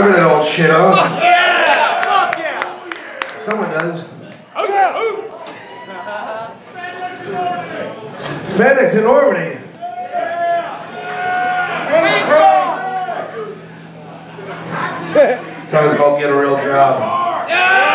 Remember that old shit, huh? Fuck yeah! Fuck yeah! Someone does. Oh yeah! Ooh. Spandex enormity. Song's called Get a Real Job. Yeah!